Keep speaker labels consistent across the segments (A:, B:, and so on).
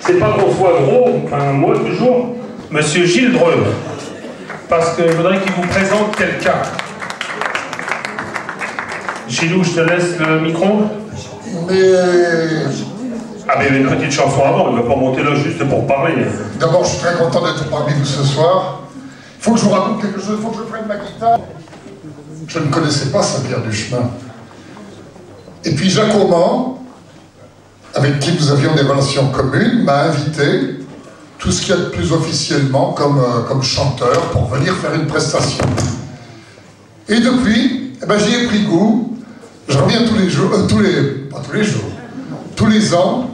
A: C'est pas qu'on soit gros, enfin moi toujours, Monsieur Gilles Dreux, parce que je voudrais qu'il vous présente quelqu'un. Gilou, je te laisse le micro.
B: Mais
A: Ah mais il y avait une petite chanson avant, il ne va pas monter là juste pour parler.
B: d'abord, je suis très content d'être parmi vous ce soir. Il faut que je vous raconte quelque chose, il faut que je prenne ma guitare. Je ne connaissais pas Saint-Pierre du Chemin. Et puis Jacoban, avec qui nous avions des relations communes, m'a invité, tout ce qu'il y a de plus officiellement, comme, euh, comme chanteur, pour venir faire une prestation. Et depuis, eh ben, j'y ai pris goût. Je reviens tous les jours, euh, tous les, pas tous les jours, tous les ans.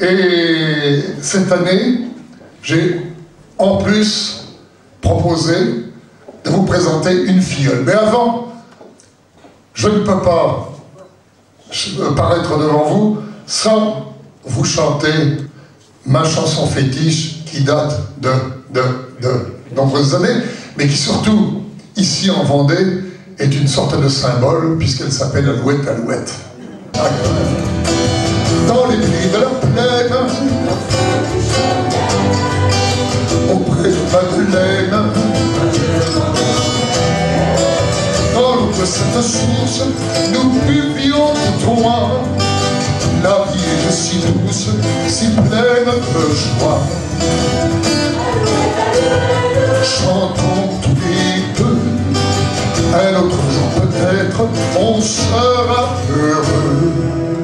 B: Et cette année, j'ai en plus proposé de vous présenter une filleule. Mais avant, je ne peux pas euh, paraître devant vous sans vous chanter ma chanson fétiche qui date de, de, de nombreuses années, mais qui surtout, ici en Vendée, est une sorte de symbole puisqu'elle s'appelle Alouette Alouette. Dans les plis de la plaine, auprès de Madeleine, dans l'eau de cette source, nous buvions droit. La vie est si douce, si pleine de joie. Chantons tous les deux, un autre jour peut-être, on sera heureux.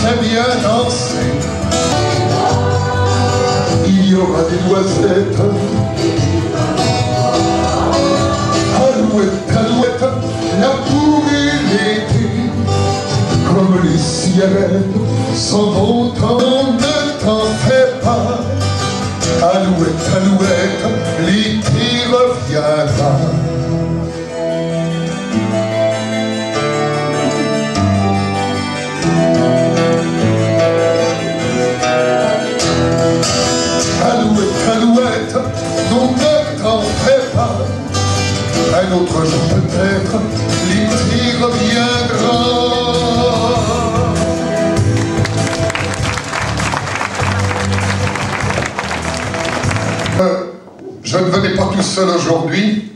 B: Je sais bien danser? Il y aura des noisettes. Alouette, alouette, l'amour et l'été. Comme les cigarettes s'en vont je ne venais pas tout seul aujourd'hui.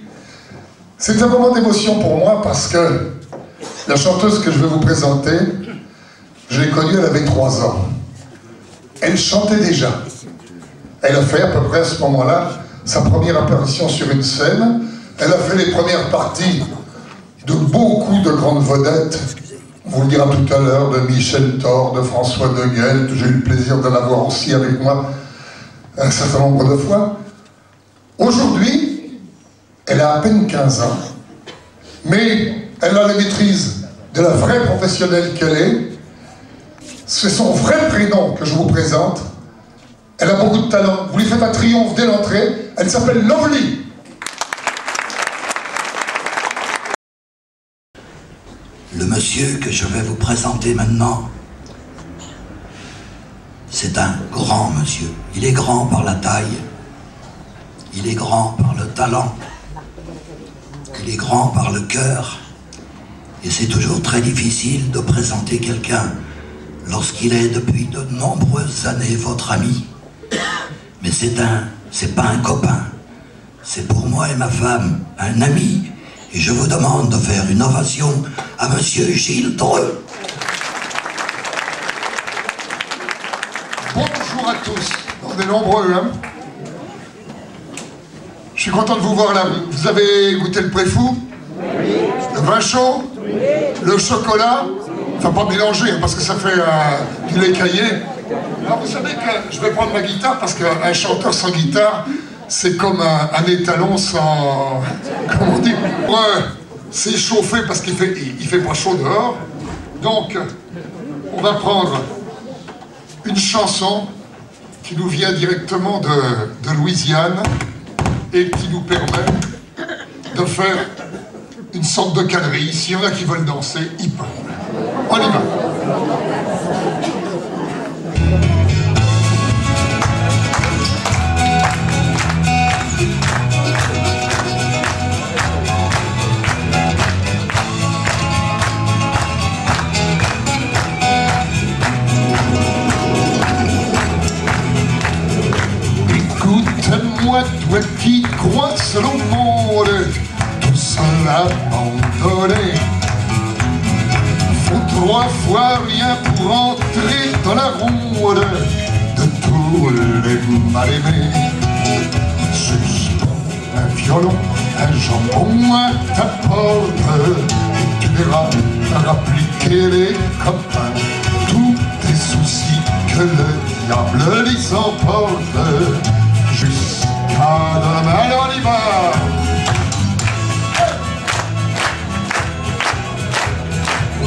B: C'est un moment d'émotion pour moi parce que la chanteuse que je vais vous présenter, je l'ai connue, elle avait trois ans. Elle chantait déjà. Elle a fait à peu près à ce moment-là sa première apparition sur une scène. Elle a fait les premières parties de beaucoup de grandes vedettes. On vous le dira tout à l'heure, de Michel Thor, de François de Guelt. J'ai eu le plaisir de l'avoir aussi avec moi un certain nombre de fois. Aujourd'hui, elle a à peine 15 ans, mais elle a la maîtrise de la vraie professionnelle qu'elle est. C'est son vrai prénom que je vous présente. Elle a beaucoup de talent. Vous lui faites un triomphe dès l'entrée. Elle s'appelle Lovely.
C: Le monsieur que je vais vous présenter maintenant, c'est un grand monsieur. Il est grand par la taille, il est grand par le talent, il est grand par le cœur. Et c'est toujours très difficile de présenter quelqu'un lorsqu'il est depuis de nombreuses années votre ami. Mais c'est un, c'est pas un copain. C'est pour moi et ma femme un ami. Et je vous demande de faire une ovation à Monsieur Gilles Dreux.
B: Bonjour à tous. On est nombreux, hein Je suis content de vous voir là. Vous avez goûté le préfou? Le vin chaud? Le chocolat? Enfin, pas mélanger, hein, parce que ça fait euh, du lait caillé. Alors, vous savez que je vais prendre ma guitare, parce qu'un chanteur sans guitare, c'est comme un, un étalon sans... Comment on dit Pour euh, s'échauffer, parce qu'il fait, il, il fait pas chaud dehors. Donc, on va prendre une chanson qui nous vient directement de, Louisiane et qui nous permet de faire une sorte de calerie. S'il y en a qui veulent danser, ils peuvent. On y va. Mal-aimés. Suspend un violon, un jambon à ta porte, et tu verras rappliquer les copains, tous tes soucis que le diable les emporte jusqu'à demain. Alors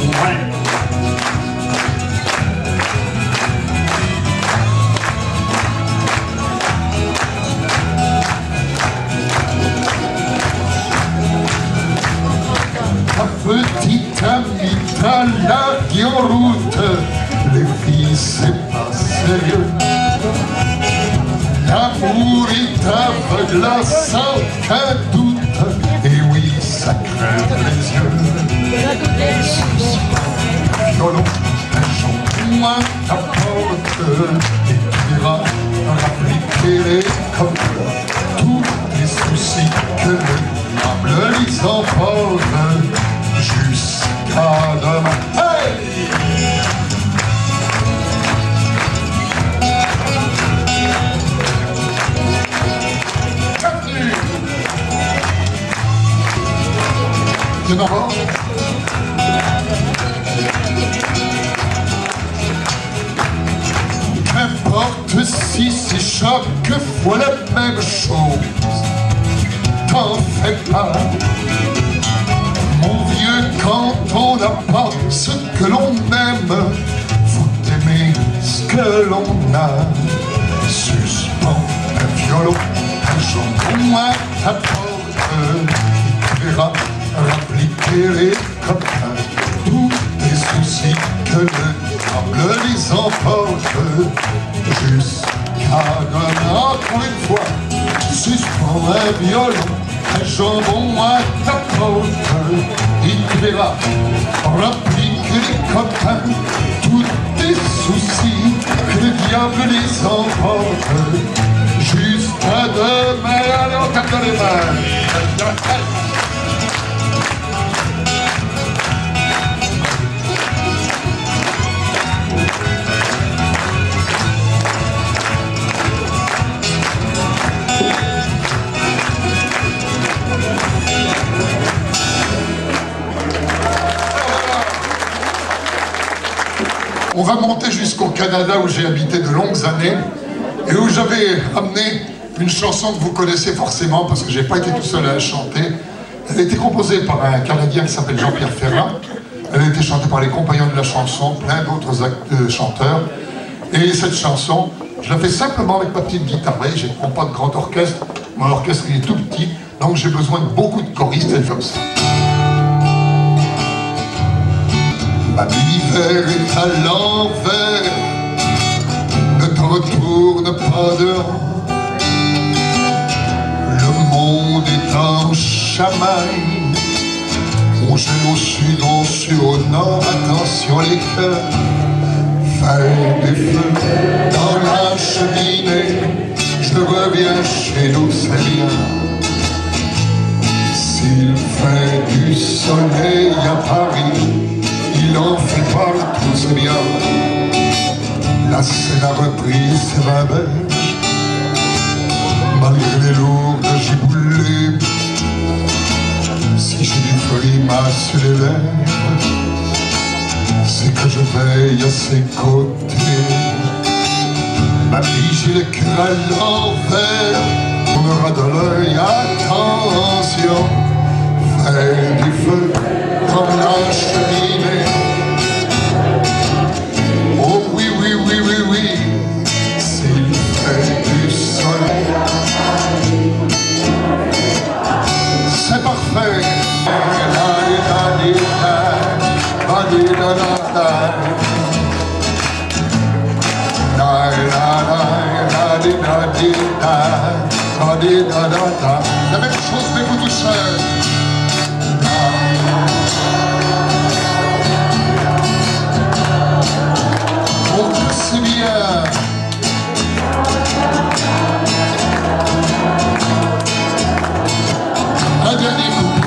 B: on Ta petite amie t'a largué en route Les filles c'est pas sérieux. L'amour est aveugle sans aucun doute. Et oui, ça crève les yeux. Violon, un moins ta porte Et tu verras rappliquer les codes l'on a Suspends un violon, un jambon à ta porte Tu verras rappliquer les copains Tous les soucis que le diable les emporte Jusqu'à demain, encore une fois Suspends un violon, un jambon à ta porte Et tu verras rappliquer les copains Tous tes soucis que le diable les emporte Jusqu'à demain, allez on tape dans les mains On va monter jusqu'au Canada où j'ai habité de longues années et où j'avais amené une chanson que vous connaissez forcément parce que j'ai pas été tout seul à la chanter. Elle a été composée par un Canadien qui s'appelle Jean-Pierre Ferrin. Elle a été chantée par les compagnons de la chanson, plein d'autres euh, chanteurs. Et cette chanson, je la fais simplement avec ma petite guitare. Voyez, j'ai prends pas de grand orchestre. Mon orchestre il est tout petit, donc j'ai besoin de beaucoup de choristes et comme ça. Ma l'hiver est à l'envers, ne te retourne pas dehors. Le monde est en chamaille, on gèle au sud, on sue au nord, attention les cœurs. Fais des feux dans la cheminée, je reviens chez nous, c'est bien. S'il fait du soleil à Paris, il en fait partout, c'est bien. La Seine a repris ses belges, malgré les lourdes giboulées. Si j'ai du frima sur les lèvres, c'est que je veille à ses côtés. Ma j'ai le cœur à l'envers, on aura de l'œil, attention. Fais du feu comme la. Oh oui, oui, oui, oui, oui, s'il fait du soleil. C'est parfait. La, même chose, mais vous tout.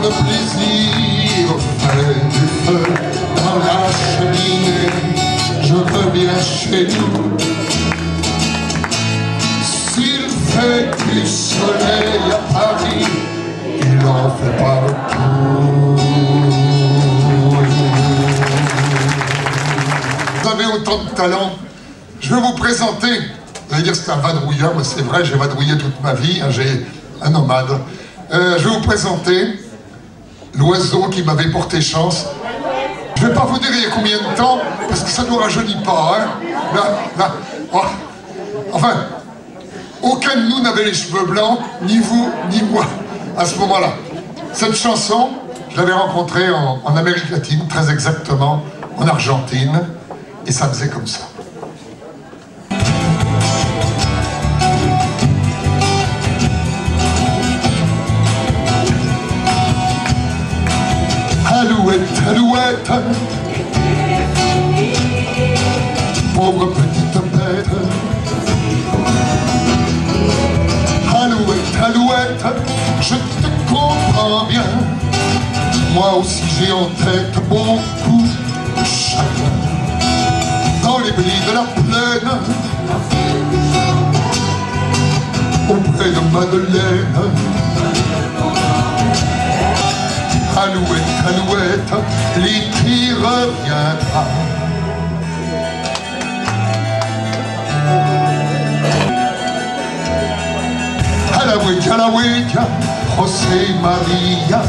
B: le plaisir du feu dans la cheminée. Je veux bien chez nous. S'il fait du soleil à Paris, il en fait partout. Vous avez autant de talent. Je vais vous présenter. Vous allez dire c'est un vadrouilleur, mais c'est vrai, j'ai vadrouillé toute ma vie. Hein, j'ai un nomade. Euh, je vais vous présenter l'oiseau qui m'avait porté chance. Je vais pas vous dire il y a combien de temps, parce que ça ne nous rajeunit pas. Hein. Là, là, oh. Enfin, aucun de nous n'avait les cheveux blancs, ni vous, ni moi, à ce moment-là. Cette chanson, je l'avais rencontrée en, en Amérique latine, très exactement, en Argentine, et ça faisait comme ça. Alouette, alouette, pauvre petite bête. Alouette, alouette, je te comprends bien. Moi aussi j'ai en tête beaucoup de chagrin. Dans les blés de la plaine, auprès de Madeleine. Alouette, alouette, l'été reviendra. A la huella, a la huella, José y María,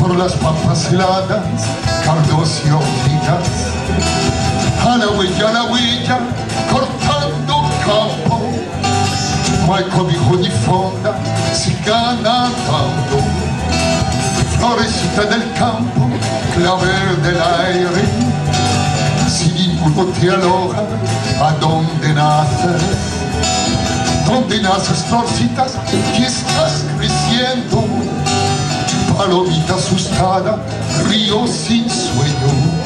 B: por las pampas heladas, cardos y ortigas. A la huella, a la huella, cortando campo, no hay cobijo ni fonda, sigan andando. Florecita del campo, clavel del aire, si te allora a donde naces, donde naces florcitas, que estás creciendo, palomita asustada, río sin sueño.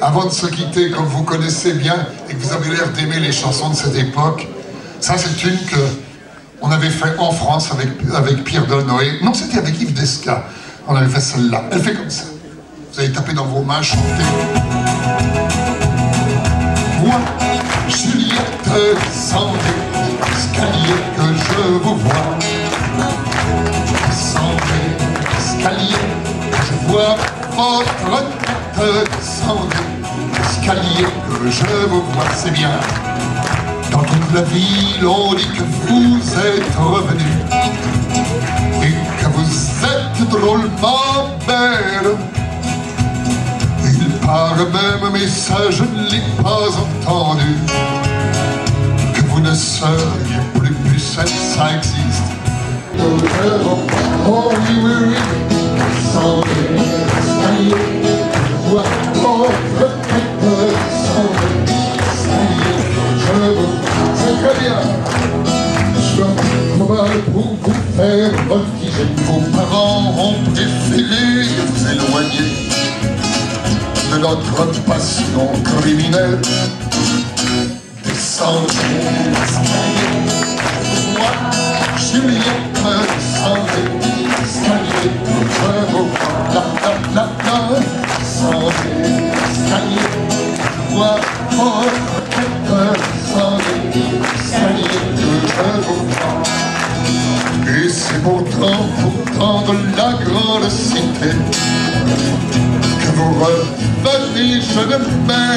B: Avant de se quitter, comme vous connaissez bien et que vous avez l'air d'aimer les chansons de cette époque, ça c'est une que on avait fait en France avec, Pierre Delnoé. Non, c'était avec Yves Desca. On avait fait celle-là. Elle fait comme ça. Vous allez taper dans vos mains, chanter. Moi, Juliette Sandé, escalier que je vous vois. Sandé, escalier, je vois votre Sandé, escalier que je vous vois, c'est bien. Dans toute la ville, on dit que vous êtes revenu et que vous êtes drôlement belle. Il paraît même, mais ça je ne l'ai pas entendu, que vous ne seriez plus pucelle, ça existe. Oh oui, oui, oui, sans escalier, très bien. Je mal pour vous faire voltiger. Vos parents ont préféré vous éloigner de notre passion criminelle. Descendez l'escalier. Moi, Juliette, descendez l'escalier.
D: remember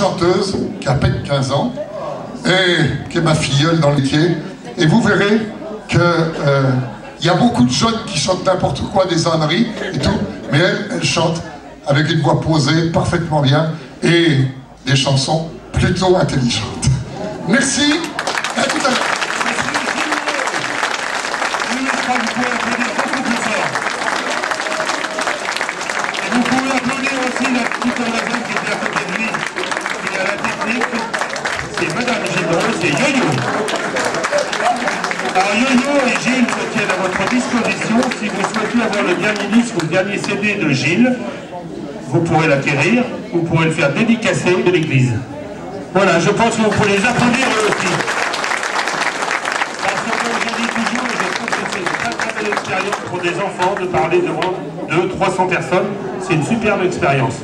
D: chanteuse qui a peine 15 ans et qui est ma filleule dans le métier. Et vous verrez que euh, il y a beaucoup de jeunes qui chantent n'importe quoi, des âneries et tout, mais elle, elle chante avec une voix posée parfaitement bien et des chansons plutôt intelligentes. Merci, à tout à l'heure.
E: Vous pouvez applaudir aussi la petite Amazone qui était à côté de lui, qui est à la technique. C'est Madame Gildon, c'est Yo-Yo. Alors Yo-Yo et Gilles se tiennent à votre disposition. Si vous souhaitez avoir le dernier disque ou le dernier CD de Gilles, vous pourrez l'acquérir, vous pourrez le faire dédicacer de l'église. Voilà, je pense que vous pouvez les applaudir eux aussi. Parce que comme je dis toujours, je trouve que c'est une très très belle expérience pour des enfants de parler devant 200, 300 personnes. C'est une superbe expérience.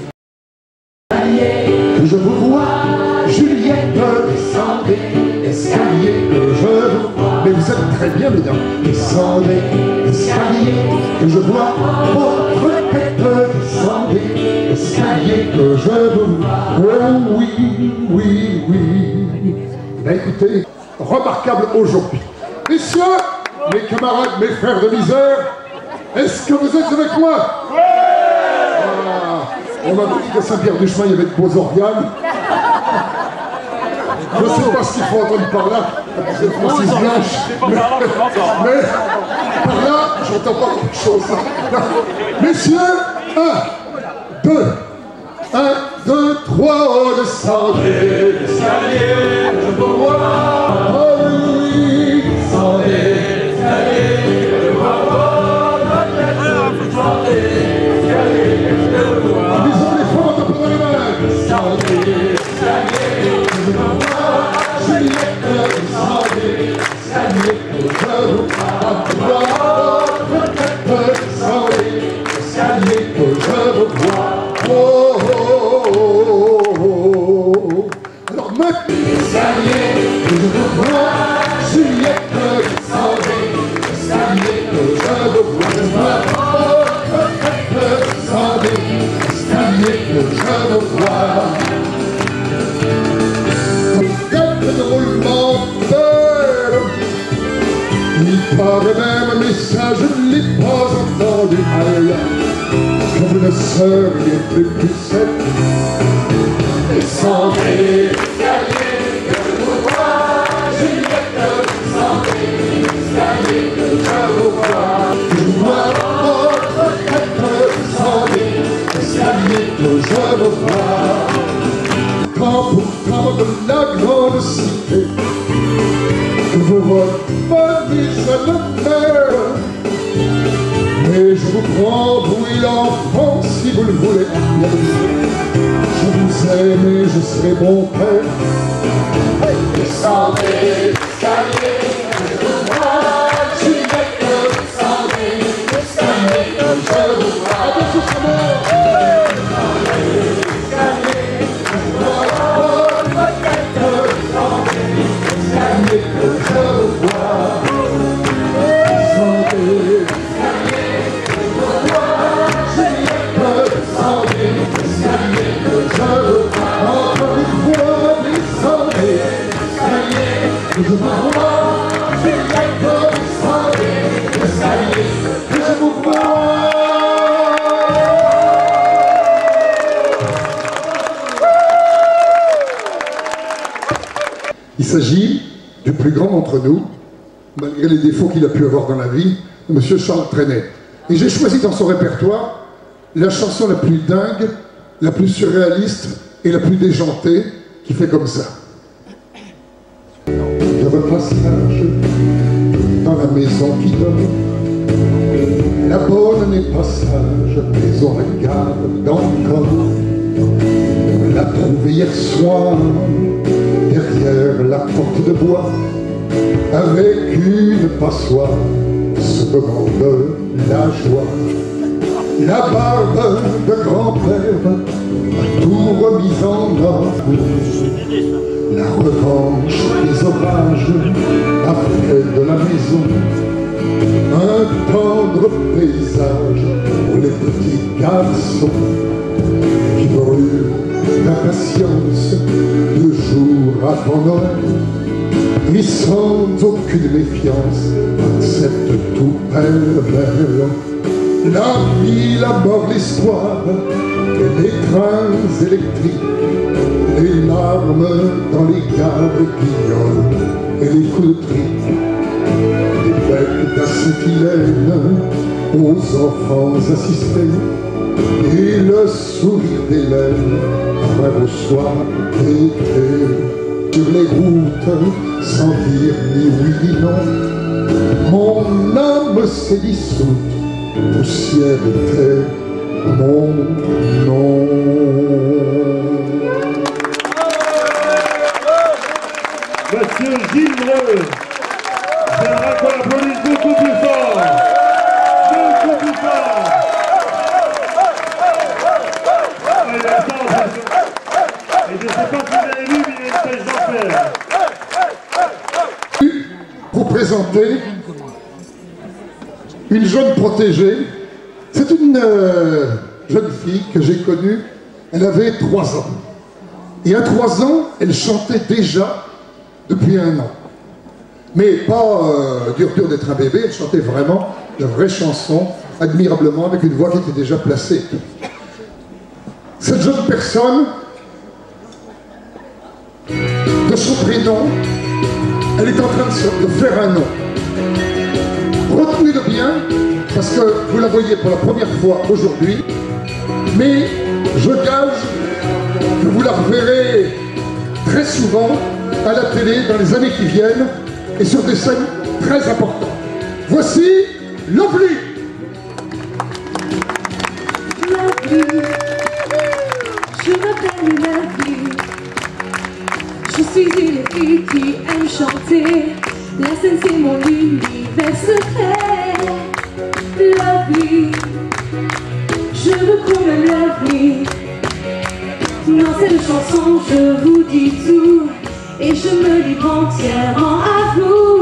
B: je vous vois, Juliette descendez l'escalier que je vous vois. Mais vous êtes très bien, mesdames. Descendez que je vois, votre tête descendez l'escalier que je vous. Oh oui, oui, oui. Ben écoutez, remarquable aujourd'hui. Messieurs, mes camarades, mes frères de misère, est-ce que vous êtes avec moi? On m'a dit qu'à Saint-Pierre-du-Chemin, il y avait de beaux organes. Je ne sais pas ce qu'il faut entendre par là, c'est Francis Blanche. Mais, mais par là, j'entends pas de choses. Messieurs, un, deux, un, deux, trois, oh, descendez, l'escalier, je vous vois. Il paraît même, mais ça je ne l'ai pas entendu. Aïe, comme une sœur est plus pucette. À la mer. Mais je vous prends, et l'enfant, si vous le voulez. Je vous aime et je serai mon père. L'escalier, que Il s'agit du plus grand d'entre nous, malgré les défauts qu'il a pu avoir dans la vie, M. Charles Trenet. Et j'ai choisi dans son répertoire la chanson la plus dingue, la plus surréaliste et la plus déjantée, qui fait comme ça. De repassage dans la maison qui donne, la bonne n'est pas sage, mais on la garde dans le l'a trouvée hier soir, derrière la porte de bois, avec une passoire, se demande la joie. La barbe de grand-père tout remis en ordre. La revanche des orages a fait de la maison un tendre paysage pour les petits garçons qui brûlent d'impatience le jour avant Noël et sans aucune méfiance acceptent tout pêle-mêle. La vie, la mort, l'espoir, les trains électriques, dans les gares guignols et les coups de trique, les becs d'acétylène aux enfants assistés, et le sourire d'Hélène, frère au soir d'été, sur les routes, sans dire ni oui ni non, mon âme s'est dissoute, poussière était mon nom.
E: Dreux. J'aimerais qu'on applaudisse beaucoup plus fort. Beaucoup plus fort. Et attends, je- et je ne sais pas si vous avez vu, mais il une pêche d'enfer.
B: vous présenter une jeune protégée. C'est une euh, jeune fille que j'ai connue, elle avait trois ans. Et à trois ans, elle chantait déjà depuis un an. Mais pas euh, dur d'être un bébé, elle chantait vraiment de vraies chansons, admirablement, avec une voix qui était déjà placée. Cette jeune personne, de son prénom, elle est en train de, de faire un nom. Retenez-le bien, parce que vous la voyez pour la première fois aujourd'hui, mais je gage que vous la reverrez très souvent à la télé dans les années qui viennent et sur des scènes très importantes. Voici
F: Lovely, je m'appelle Lovely. Je suis une fille qui aime chanter. La scène c'est mon univers secret. Lovely, je me trouve lovely. Dans cette chanson, je vous dis tout. Et je me livre entièrement à vous.